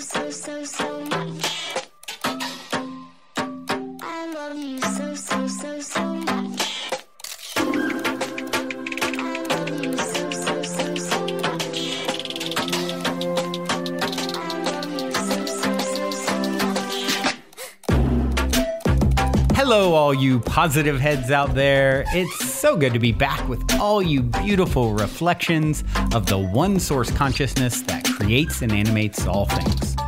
so, so, so much. I love you so, so, so, so much. Hello, all you positive heads out there. It's so good to be back with all you beautiful reflections of the one source consciousness that creates and animates all things.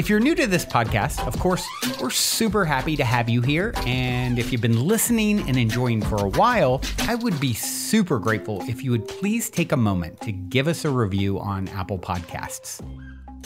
If you're new to this podcast, of course, we're super happy to have you here. And if you've been listening and enjoying for a while, I would be super grateful if you would please take a moment to give us a review on Apple Podcasts.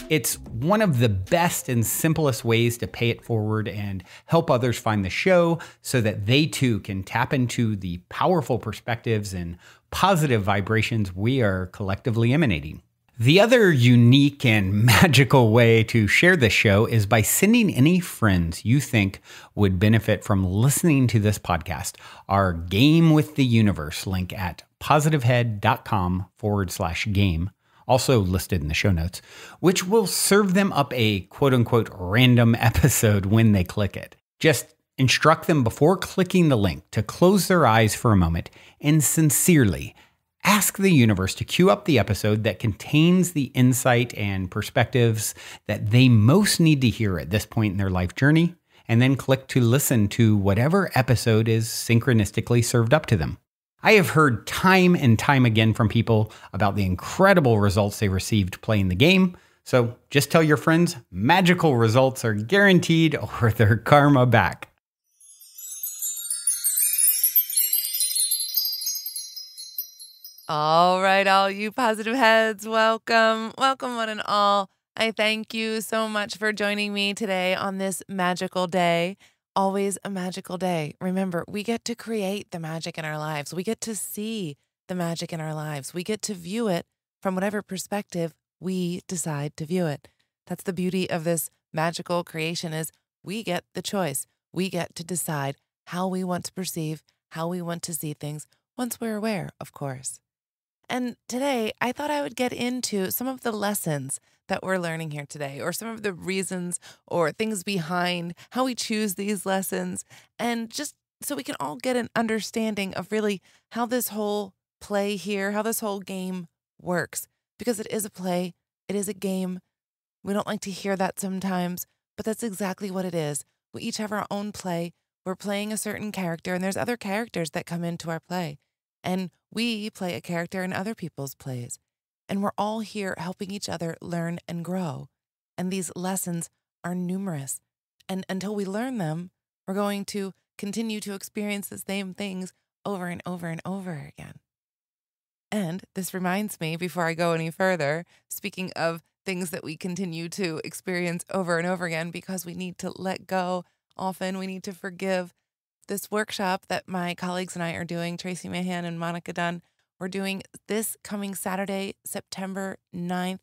It's one of the best and simplest ways to pay it forward and help others find the show so that they too can tap into the powerful perspectives and positive vibrations we are collectively emanating. The other unique and magical way to share this show is by sending any friends you think would benefit from listening to this podcast our Game with the Universe link at positivehead.com forward slash game also listed in the show notes, which will serve them up a quote unquote random episode when they click it. Just instruct them before clicking the link to close their eyes for a moment and sincerely ask the universe to queue up the episode that contains the insight and perspectives that they most need to hear at this point in their life journey, and then click to listen to whatever episode is synchronistically served up to them. I have heard time and time again from people about the incredible results they received playing the game. So just tell your friends magical results are guaranteed or their karma back. All right, all you positive heads, welcome. Welcome, one and all. I thank you so much for joining me today on this magical day. Always a magical day. Remember, we get to create the magic in our lives. We get to see the magic in our lives. We get to view it from whatever perspective we decide to view it. That's the beauty of this magical creation is we get the choice. We get to decide how we want to perceive, how we want to see things once we're aware, of course. And today, I thought I would get into some of the lessons that we're learning here today, or some of the reasons or things behind how we choose these lessons, and just so we can all get an understanding of really how this whole play here, how this whole game works. Because it is a play, it is a game. We don't like to hear that sometimes, but that's exactly what it is. We each have our own play. We're playing a certain character, and there's other characters that come into our play. And we play a character in other people's plays. And we're all here helping each other learn and grow. And these lessons are numerous. And until we learn them, we're going to continue to experience the same things over and over and over again. And this reminds me, before I go any further, speaking of things that we continue to experience over and over again, because we need to let go often, we need to forgive. This workshop that my colleagues and I are doing, Tracy Mahan and Monica Dunn, we're doing this coming Saturday, September 9th,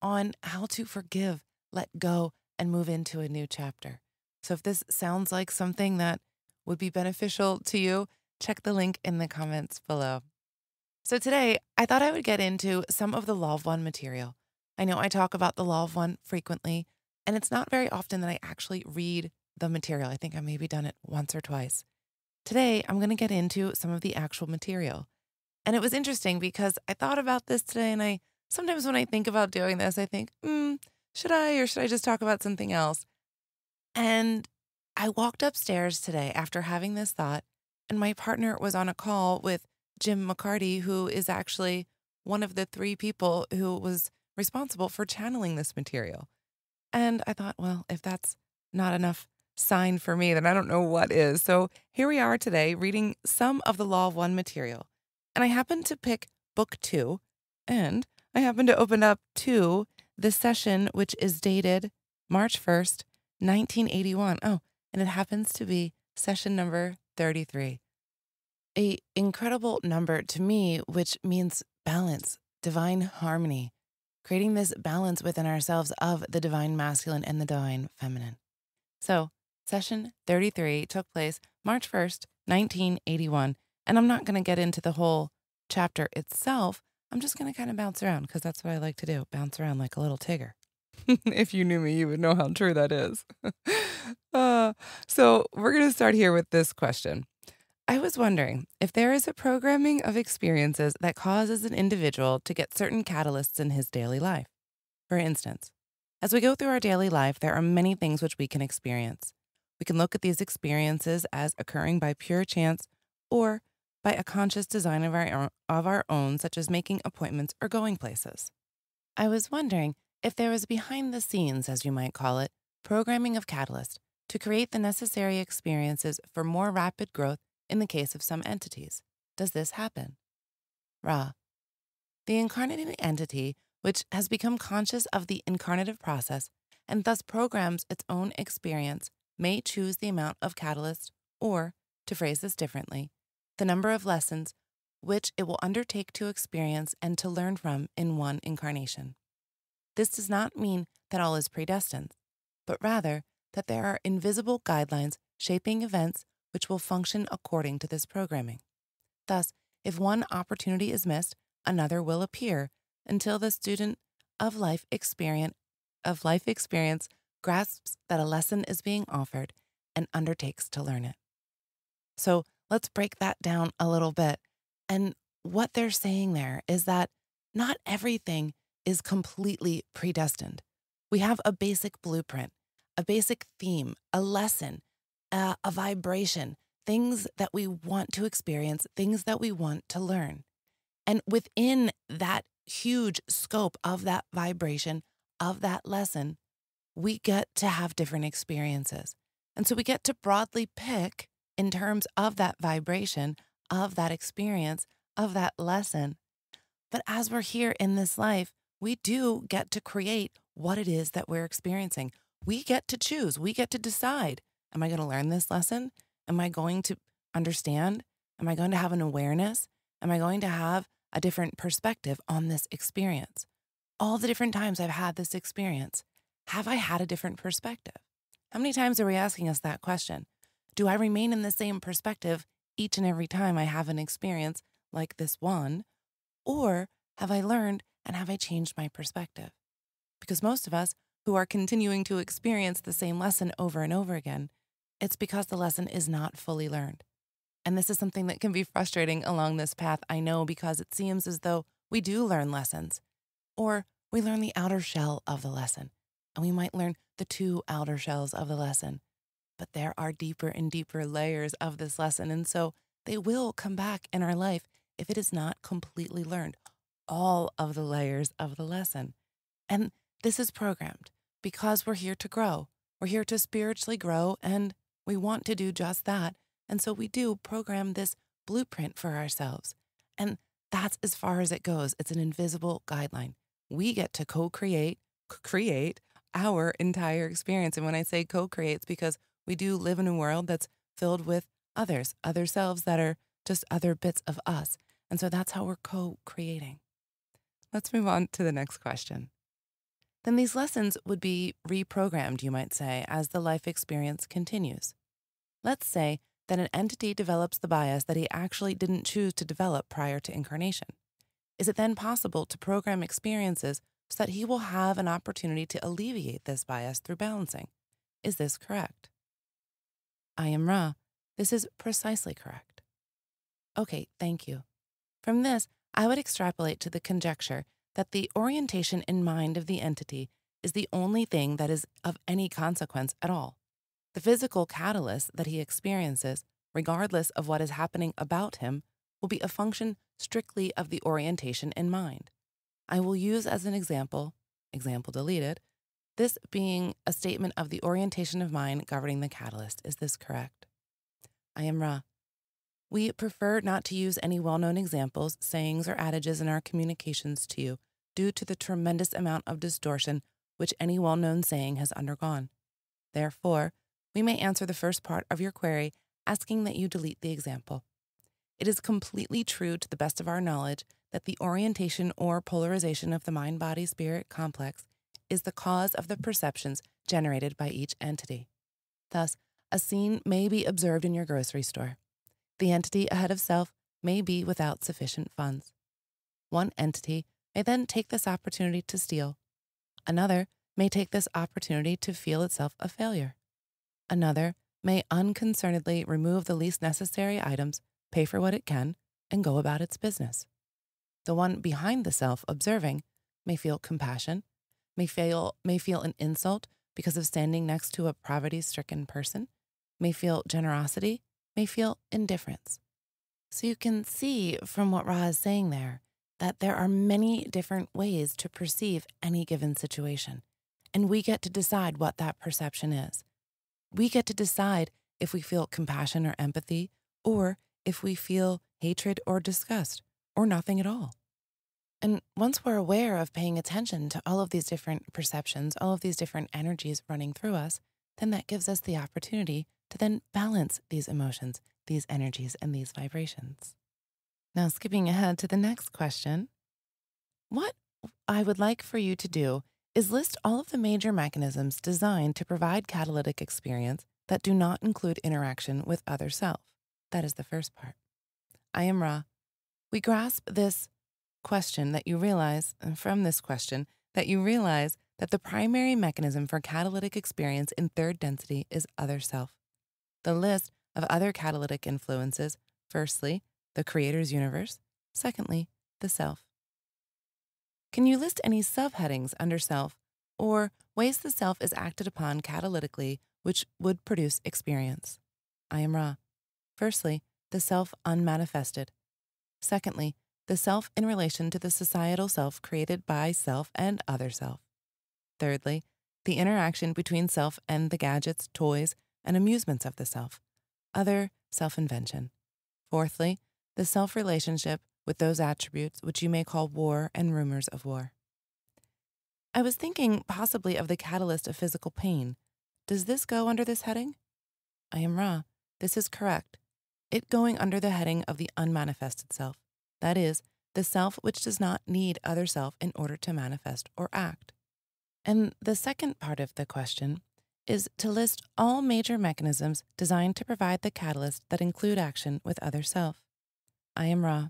on how to forgive, let go, and move into a new chapter. So if this sounds like something that would be beneficial to you, check the link in the comments below. So today, I thought I would get into some of the Law of One material. I know I talk about the Law of One frequently, and it's not very often that I actually read the material. I think I maybe done it once or twice. Today, I'm going to get into some of the actual material. And it was interesting because I thought about this today, and I sometimes when I think about doing this, I think, hmm, should I or should I just talk about something else? And I walked upstairs today after having this thought, and my partner was on a call with Jim McCarty, who is actually one of the three people who was responsible for channeling this material. And I thought, well, if that's not enough sign for me, that I don't know what is. So here we are today reading some of the Law of One material. And I happened to pick book two, and I happened to open up to the session, which is dated March 1st, 1981. Oh, and it happens to be session number 33. A incredible number to me, which means balance, divine harmony, creating this balance within ourselves of the divine masculine and the divine feminine. So, session 33 took place March 1st, 1981. And I'm not going to get into the whole chapter itself. I'm just going to kind of bounce around because that's what I like to do bounce around like a little Tigger. if you knew me, you would know how true that is. uh, so, we're going to start here with this question. I was wondering if there is a programming of experiences that causes an individual to get certain catalysts in his daily life. For instance, as we go through our daily life, there are many things which we can experience. We can look at these experiences as occurring by pure chance or by a conscious design of our, of our own, such as making appointments or going places. I was wondering if there was behind the scenes, as you might call it, programming of catalyst to create the necessary experiences for more rapid growth in the case of some entities. Does this happen? Ra. The incarnating entity, which has become conscious of the incarnative process and thus programs its own experience, may choose the amount of catalyst, or, to phrase this differently, the number of lessons which it will undertake to experience and to learn from in one incarnation. This does not mean that all is predestined, but rather that there are invisible guidelines shaping events which will function according to this programming. Thus, if one opportunity is missed, another will appear until the student of life experience of life experience grasps that a lesson is being offered and undertakes to learn it. So, let's break that down a little bit. And what they're saying there is that not everything is completely predestined. We have a basic blueprint, a basic theme, a lesson uh, a vibration, things that we want to experience, things that we want to learn. And within that huge scope of that vibration, of that lesson, we get to have different experiences. And so we get to broadly pick in terms of that vibration, of that experience, of that lesson. But as we're here in this life, we do get to create what it is that we're experiencing. We get to choose, we get to decide Am I going to learn this lesson? Am I going to understand? Am I going to have an awareness? Am I going to have a different perspective on this experience? All the different times I've had this experience, have I had a different perspective? How many times are we asking us that question? Do I remain in the same perspective each and every time I have an experience like this one? Or have I learned and have I changed my perspective? Because most of us who are continuing to experience the same lesson over and over again it's because the lesson is not fully learned. And this is something that can be frustrating along this path, I know, because it seems as though we do learn lessons, or we learn the outer shell of the lesson, and we might learn the two outer shells of the lesson. But there are deeper and deeper layers of this lesson, and so they will come back in our life if it is not completely learned, all of the layers of the lesson. And this is programmed because we're here to grow. We're here to spiritually grow and we want to do just that. And so we do program this blueprint for ourselves. And that's as far as it goes. It's an invisible guideline. We get to co create, create our entire experience. And when I say co create, it's because we do live in a world that's filled with others, other selves that are just other bits of us. And so that's how we're co creating. Let's move on to the next question then these lessons would be reprogrammed, you might say, as the life experience continues. Let's say that an entity develops the bias that he actually didn't choose to develop prior to incarnation. Is it then possible to program experiences so that he will have an opportunity to alleviate this bias through balancing? Is this correct? I am Ra. This is precisely correct. Okay, thank you. From this, I would extrapolate to the conjecture that the orientation in mind of the entity is the only thing that is of any consequence at all. The physical catalyst that he experiences, regardless of what is happening about him, will be a function strictly of the orientation in mind. I will use as an example, example deleted, this being a statement of the orientation of mind governing the catalyst. Is this correct? I am Ra. We prefer not to use any well known examples, sayings, or adages in our communications to you due to the tremendous amount of distortion which any well known saying has undergone. Therefore, we may answer the first part of your query asking that you delete the example. It is completely true to the best of our knowledge that the orientation or polarization of the mind body spirit complex is the cause of the perceptions generated by each entity. Thus, a scene may be observed in your grocery store. The entity ahead of self may be without sufficient funds. One entity may then take this opportunity to steal. Another may take this opportunity to feel itself a failure. Another may unconcernedly remove the least necessary items, pay for what it can, and go about its business. The one behind the self observing may feel compassion, may feel, may feel an insult because of standing next to a poverty stricken person, may feel generosity, may feel indifference. So you can see from what Ra is saying there that there are many different ways to perceive any given situation, and we get to decide what that perception is. We get to decide if we feel compassion or empathy, or if we feel hatred or disgust, or nothing at all. And once we're aware of paying attention to all of these different perceptions, all of these different energies running through us, then that gives us the opportunity to then balance these emotions, these energies, and these vibrations. Now, skipping ahead to the next question What I would like for you to do is list all of the major mechanisms designed to provide catalytic experience that do not include interaction with other self. That is the first part. I am Ra. We grasp this question that you realize, and from this question, that you realize that the primary mechanism for catalytic experience in third density is other self. The list of other catalytic influences, firstly, the creator's universe, secondly, the self. Can you list any subheadings under self or ways the self is acted upon catalytically which would produce experience? I am Ra. Firstly, the self unmanifested. Secondly, the self in relation to the societal self created by self and other self. Thirdly, the interaction between self and the gadgets, toys, and amusements of the self, other self invention. Fourthly, the self relationship with those attributes which you may call war and rumors of war. I was thinking possibly of the catalyst of physical pain. Does this go under this heading? I am Ra. This is correct. It going under the heading of the unmanifested self, that is, the self which does not need other self in order to manifest or act. And the second part of the question is to list all major mechanisms designed to provide the catalyst that include action with other self. I am Ra.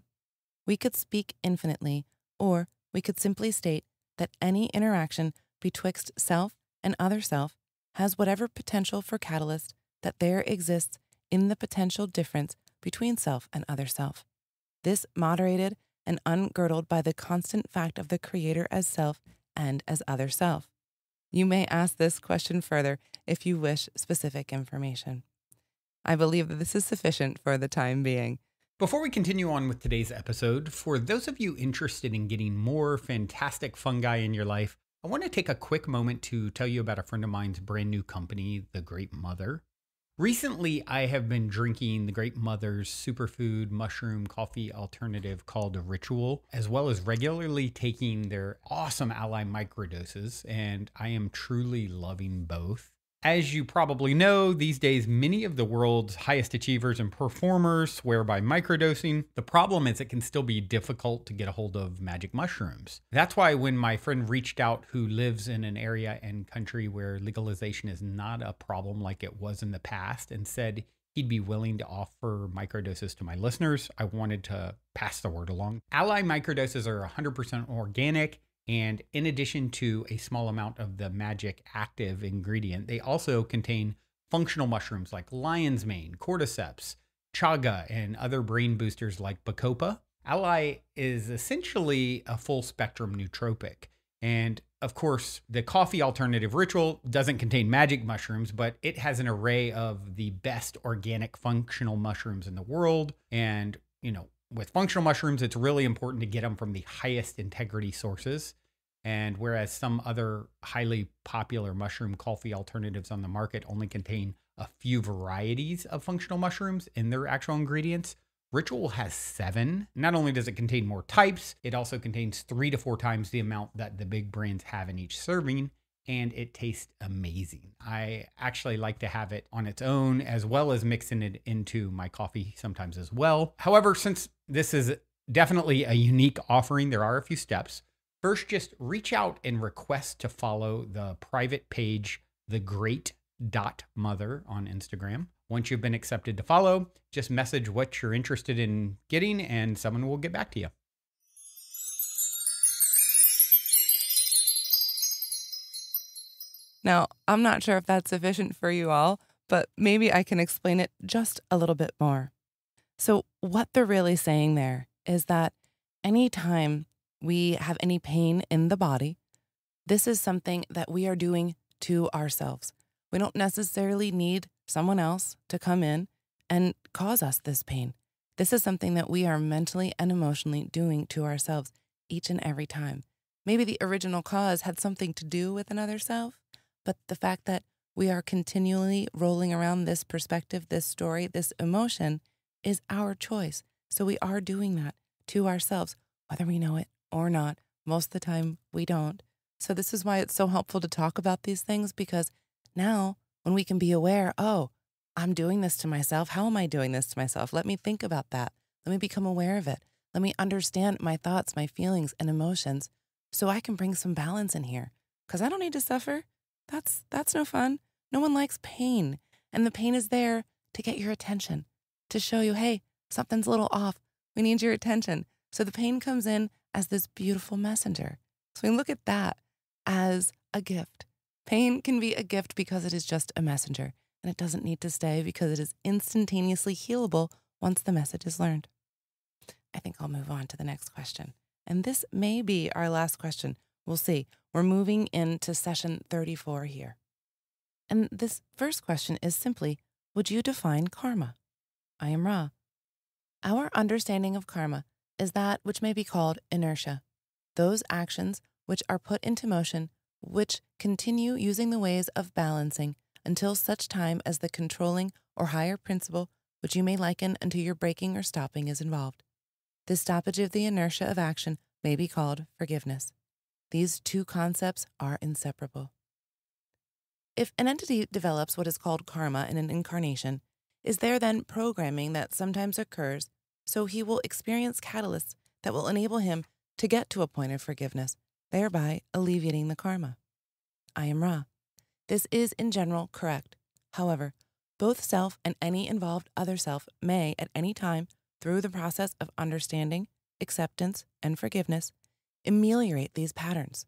We could speak infinitely, or we could simply state that any interaction betwixt self and other self has whatever potential for catalyst that there exists in the potential difference between self and other self. This moderated and ungirdled by the constant fact of the Creator as self and as other self. You may ask this question further if you wish specific information. I believe that this is sufficient for the time being. Before we continue on with today's episode, for those of you interested in getting more fantastic fungi in your life, I want to take a quick moment to tell you about a friend of mine's brand new company, The Great Mother. Recently, I have been drinking the Great Mother's superfood mushroom coffee alternative called Ritual, as well as regularly taking their awesome Ally microdoses, and I am truly loving both. As you probably know, these days many of the world's highest achievers and performers swear by microdosing. The problem is it can still be difficult to get a hold of magic mushrooms. That's why when my friend reached out who lives in an area and country where legalization is not a problem like it was in the past and said he'd be willing to offer microdoses to my listeners, I wanted to pass the word along. Ally microdoses are 100% organic and in addition to a small amount of the magic active ingredient, they also contain functional mushrooms like lion's mane, cordyceps, chaga, and other brain boosters like bacopa. Ally is essentially a full spectrum nootropic. And of course, the coffee alternative ritual doesn't contain magic mushrooms, but it has an array of the best organic functional mushrooms in the world. And, you know, with functional mushrooms, it's really important to get them from the highest integrity sources. And whereas some other highly popular mushroom coffee alternatives on the market only contain a few varieties of functional mushrooms in their actual ingredients, Ritual has seven. Not only does it contain more types, it also contains three to four times the amount that the big brands have in each serving, and it tastes amazing. I actually like to have it on its own as well as mixing it into my coffee sometimes as well. However, since this is definitely a unique offering, there are a few steps. First, just reach out and request to follow the private page, The Great Dot Mother on Instagram. Once you've been accepted to follow, just message what you're interested in getting and someone will get back to you. Now, I'm not sure if that's sufficient for you all, but maybe I can explain it just a little bit more. So, what they're really saying there is that anytime we have any pain in the body, this is something that we are doing to ourselves. We don't necessarily need someone else to come in and cause us this pain. This is something that we are mentally and emotionally doing to ourselves each and every time. Maybe the original cause had something to do with another self, but the fact that we are continually rolling around this perspective, this story, this emotion is our choice. So we are doing that to ourselves, whether we know it or not. Most of the time, we don't. So, this is why it's so helpful to talk about these things because now when we can be aware, oh, I'm doing this to myself. How am I doing this to myself? Let me think about that. Let me become aware of it. Let me understand my thoughts, my feelings, and emotions so I can bring some balance in here because I don't need to suffer. That's that's no fun. No one likes pain, and the pain is there to get your attention, to show you, hey, something's a little off. We need your attention. So the pain comes in as this beautiful messenger. So we look at that as a gift. Pain can be a gift because it is just a messenger, and it doesn't need to stay because it is instantaneously healable once the message is learned. I think I'll move on to the next question. And this may be our last question. We'll see. We're moving into session 34 here. And this first question is simply Would you define karma? I am Ra. Our understanding of karma is that which may be called inertia, those actions which are put into motion, which continue using the ways of balancing until such time as the controlling or higher principle, which you may liken unto your braking or stopping, is involved. This stoppage of the inertia of action may be called forgiveness. These two concepts are inseparable. If an entity develops what is called karma in an incarnation, is there then programming that sometimes occurs so he will experience catalysts that will enable him to get to a point of forgiveness, thereby alleviating the karma? I am Ra. This is in general correct. However, both self and any involved other self may, at any time, through the process of understanding, acceptance, and forgiveness, ameliorate these patterns.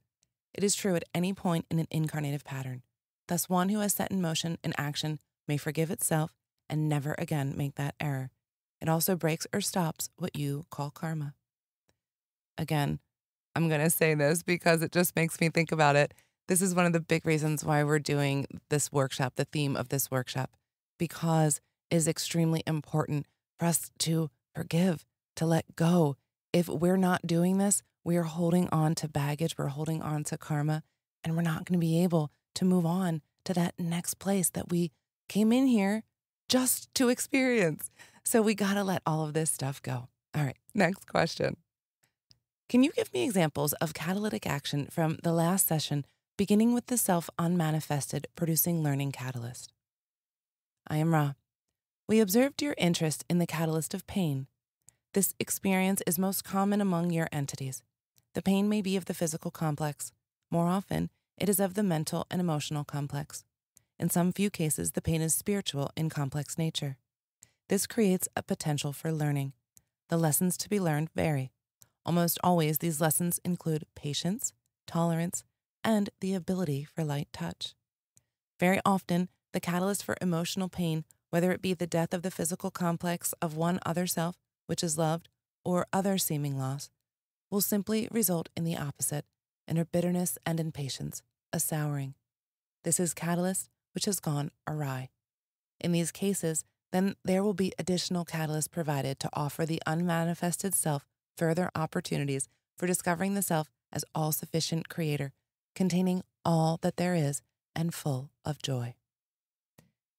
It is true at any point in an incarnative pattern. Thus, one who has set in motion an action may forgive itself and never again make that error. It also breaks or stops what you call karma. Again, I'm going to say this because it just makes me think about it. This is one of the big reasons why we're doing this workshop, the theme of this workshop, because it is extremely important for us to forgive, to let go. If we're not doing this, we are holding on to baggage, we're holding on to karma, and we're not going to be able to move on to that next place that we came in here just to experience. So we got to let all of this stuff go. All right, next question. Can you give me examples of catalytic action from the last session, beginning with the self unmanifested producing learning catalyst? I am Ra. We observed your interest in the catalyst of pain. This experience is most common among your entities. The pain may be of the physical complex. More often, it is of the mental and emotional complex. In some few cases, the pain is spiritual in complex nature. This creates a potential for learning. The lessons to be learned vary. Almost always, these lessons include patience, tolerance, and the ability for light touch. Very often, the catalyst for emotional pain whether it be the death of the physical complex of one other self, which is loved, or other seeming loss, will simply result in the opposite, in her bitterness and impatience, a souring. This is catalyst which has gone awry. In these cases, then there will be additional catalyst provided to offer the unmanifested self further opportunities for discovering the self as all sufficient creator, containing all that there is and full of joy.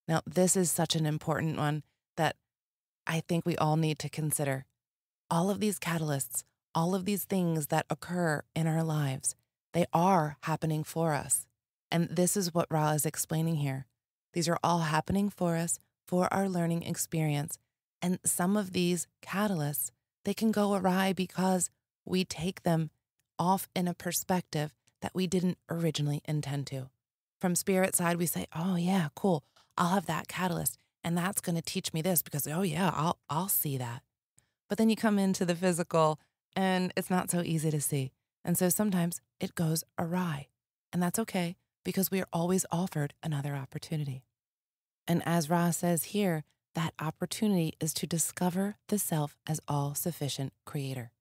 Now, this is such an important one that I think we all need to consider. All of these catalysts, all of these things that occur in our lives, they are happening for us. And this is what Ra is explaining here. These are all happening for us for our learning experience. And some of these catalysts, they can go awry because we take them off in a perspective that we didn't originally intend to. From spirit side, we say, "Oh yeah, cool. I'll have that catalyst and that's going to teach me this because oh yeah, I'll I'll see that. But then you come into the physical and it's not so easy to see. And so sometimes it goes awry. And that's okay because we are always offered another opportunity. And as Ra says here, that opportunity is to discover the self as all sufficient creator,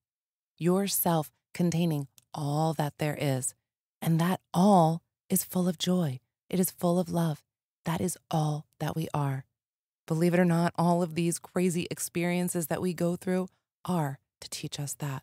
your self containing all that there is. And that all is full of joy, it is full of love. That is all that we are. Believe it or not, all of these crazy experiences that we go through are to teach us that.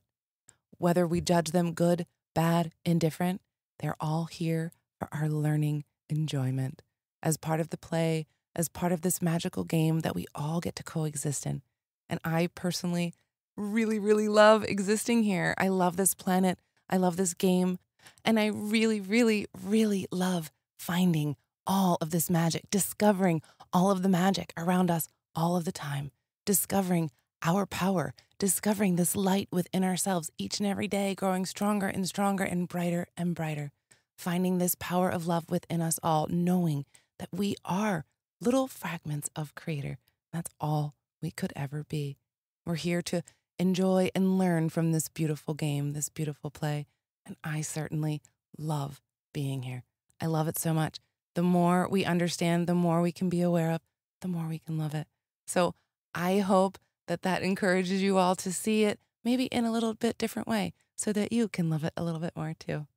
Whether we judge them good, bad, indifferent, they're all here for our learning enjoyment as part of the play, as part of this magical game that we all get to coexist in. And I personally really, really love existing here. I love this planet. I love this game. And I really, really, really love finding all of this magic, discovering all of the magic around us all of the time, discovering our power, discovering this light within ourselves each and every day, growing stronger and stronger and brighter and brighter, finding this power of love within us all, knowing that we are little fragments of Creator. That's all we could ever be. We're here to enjoy and learn from this beautiful game, this beautiful play. And I certainly love being here. I love it so much. The more we understand, the more we can be aware of, the more we can love it. So I hope that that encourages you all to see it maybe in a little bit different way so that you can love it a little bit more too.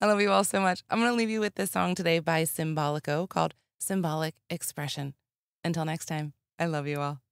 I love you all so much. I'm going to leave you with this song today by Symbolico called Symbolic Expression. Until next time, I love you all.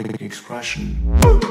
Expression.